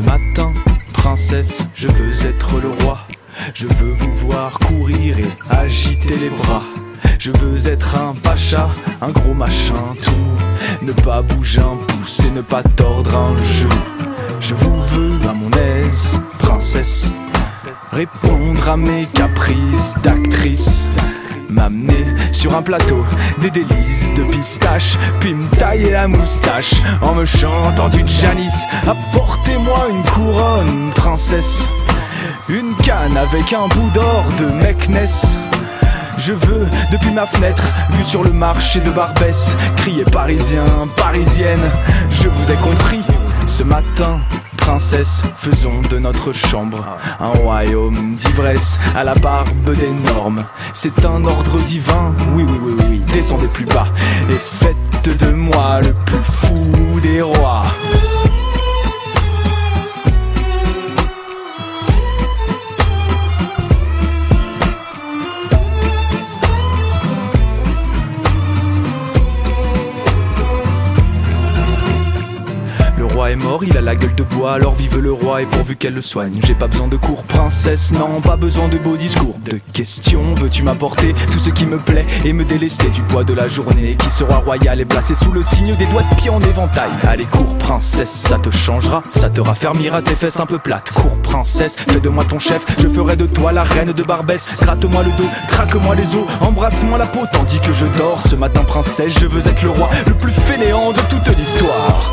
matin, princesse, je veux être le roi. Je veux vous voir courir et agiter les bras. Je veux être un pacha, un gros machin tout. Ne pas bouger un pouce et ne pas tordre un genou. Je vous veux à mon aise, princesse. Répondre à mes caprices d'actrice. M'amener sur un plateau des délices de pistache, puis me tailler la moustache en me chantant du Janis. Apportez-moi une couronne, princesse. Une canne avec un bout d'or de Meknès. Je veux, depuis ma fenêtre, vue sur le marché de Barbès, crier parisien, parisienne. Je vous ai compris ce matin. Princesse, faisons de notre chambre un royaume d'ivresse à la barbe des normes. C'est un ordre divin, oui, oui, oui, oui, descendez plus bas. Et faites est mort, il a la gueule de bois, alors vive le roi et pourvu qu'elle le soigne. J'ai pas besoin de cours, princesse, non, pas besoin de beaux discours. De questions, veux-tu m'apporter tout ce qui me plaît et me délester du poids de la journée qui sera royal et placé sous le signe des doigts de pied en éventail. Allez, cours, princesse, ça te changera, ça te raffermira tes fesses un peu plates. Cours, princesse, fais de moi ton chef, je ferai de toi la reine de Barbès. Gratte-moi le dos, craque-moi les os, embrasse-moi la peau tandis que je dors. Ce matin, princesse, je veux être le roi le plus fainéant de toute l'histoire.